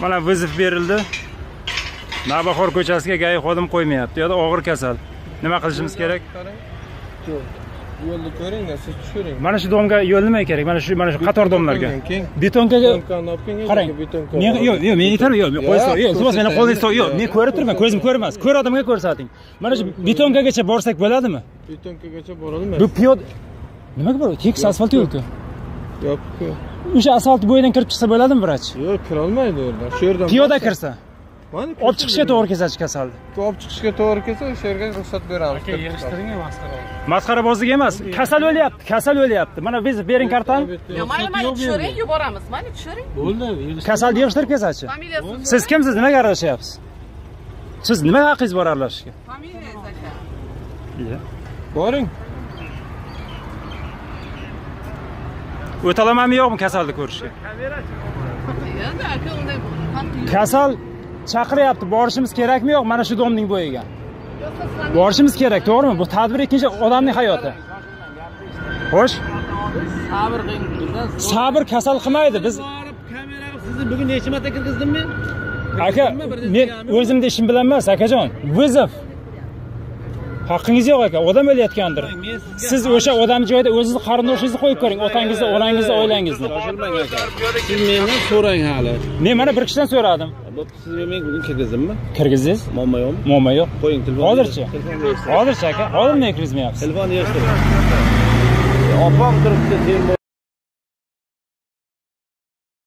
mana vizif berildi. Navbahor ko'chasiga gai xodim qo'ymayapti. Yoqda og'ir kasal. Nima qilishimiz kerak. Yo'lni ko'ring-da, siz tushuring. mana shu domga yo'l nima kerak? Mana shu mana shu qator domlarga. betonkaga qarang. men yo'q yo'q men yetarli yo'q yo'q iltimos meni ko'rsating. yo'q men ko'rib turibman ko'zim ko'rmas. Ko'r odamga ko'rsating. Mana shu betonkagacha borsak bo'ladimi? Betonkagacha borolmaysiz. bu piyoda nimaga boradi? Tekis asfalt yo'lku. Yo'q. O'sha asfalt bo'yidan kirib chiqsa bo'ladimi vrach? Yo'q, kira olmaydi u yerdan. Shu yerdan. piyoda kirsa? Olib chiqishga to'g'ri kelsa kasalni Olib chiqishga to'g'ri kelsa, o'sha yerga ruxsat beramiz. masxarabozlik emas kasal o'lyapti kasal o'lyapti. Mana vizit bering kartani. Mayli mayli tushiring yuboramiz. Mayli tushiring kasalni yig'ishtirib kelsachi. Familiyasi siz kimsiz? Nimaga aralashyapsiz siz nima haqqingiz bor aralashishga? Familiyangiz aka. Boring. O'tolamanmi yo'qmi kasalni ko'rishga? Kasal chaqiryapti. Borishimiz kerakmi yo'q? Mana shu domning bo'yiga. Borishimiz kerak to'g'rimi? Bu tadbir ikkinchi odamning hayoti. Xo'sh. Sabr qiling sabr kasal qilmaydi. Biz sizni bugun necha marta kirgizdim men aka men o'zimni ishim bilan emas akajon. Vызов haqqingiz yo'q aka odam o'layotgandir. Siz o'sha odam joyida o'zizni qarindoshingizni qo'yib ko'ring otangizni onangizni oilangizni shoshilmang aka siz mendan so'rang hali. Men mana bir kishidan so'radim. Sizga men bugun kirgizdimmi kirgizdingiz muammo yo'qmi? Muammo yo'q. Qo'ying telefon hozirchi? telefonni yig'ishtiring hozirchi aka hozir nimaga kirgizmayapsiz? Telefonni yig'ishtiring opam turibdi